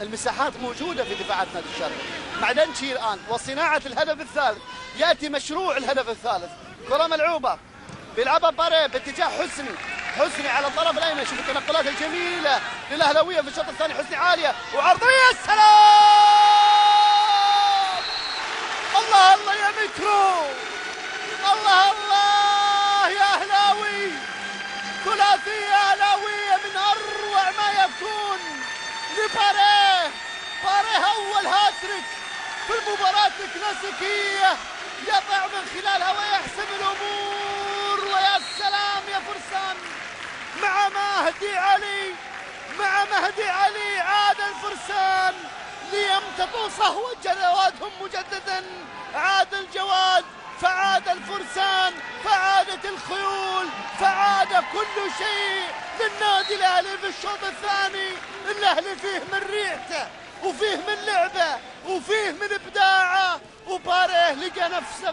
المساحات موجودة في دفاعات نادي الشرق معدنشي الآن وصناعة الهدف الثالث. يأتي مشروع الهدف الثالث. كرة ملعوبة. بيلعبها باري باتجاه حسني. حسني على الطرف الأيمن. شوف التنقلات الجميلة للأهلاوية في الشوط الثاني. حسني عالية. وعرضية. السلام الله الله يا مترو الله الله يا أهلاوي! ثلاثية أهلاوية من أروع ما يكون لباريه. في المباراة الكلاسيكية. يضع من خلالها ويحسم الأمور. ويا سلام يا فرسان. مع مهدي علي. مع مهدي علي عاد الفرسان. ليمتطوا صهو جوادهم مجددا. عاد الجواد. فعاد الفرسان. فعادت الخيول. فعاد كل شيء. للنادي الأهلي في الشوط الثاني. الأهلي فيه من ريحته وفيه من لعبه. وفيه من ابداعه وباريه لقى نفسه